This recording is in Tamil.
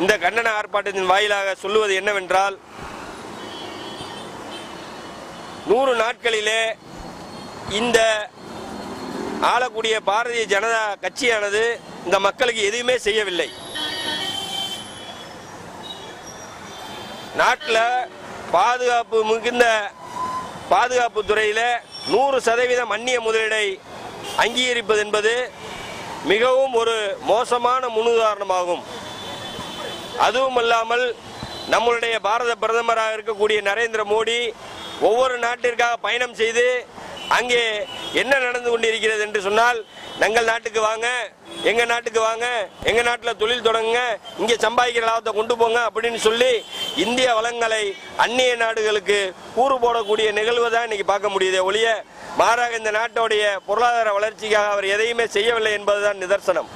இந்த கண்டன ஆர்ப்பாட்டத்தின் வாயிலாக சொல்லுவது என்னவென்றால் நூறு நாட்களிலே இந்த ஆளக்கூடிய பாரதிய ஜனதா கட்சியானது இந்த மக்களுக்கு எதுவுமே செய்யவில்லை. நாட்டில் பாதுகாப்பு மிகுந்த பாதுகாப்பு துறையில் நூறு சதவீதம் அந்நிய முதலீடை அங்கீகரிப்பது என்பது மிகவும் ஒரு மோசமான முன்னுதாரணமாகும். அதுவும் அல்லாமல் நம்மளுடைய பாரத பிரதமராக இருக்கக்கூடிய நரேந்திர மோடி ஒவ்வொரு நாட்டிற்காக பயணம் செய்து அங்கே என்ன நடந்து கொண்டிருக்கிறது என்று சொன்னால் எங்கள் நாட்டுக்கு வாங்க எங்கள் நாட்டுக்கு வாங்க எங்கள் நாட்டில் தொழில் தொடங்குங்க இங்கே சம்பாதிக்கிற லாபத்தை கொண்டு போங்க அப்படின்னு சொல்லி இந்திய வளங்களை அந்நிய நாடுகளுக்கு கூறு போடக்கூடிய நிகழ்வு தான் இன்னைக்கு பார்க்க முடியுதே ஒழிய மாறாக இந்த நாட்டோடைய பொருளாதார வளர்ச்சிக்காக அவர் எதையுமே செய்யவில்லை என்பதுதான் நிதர்சனம்.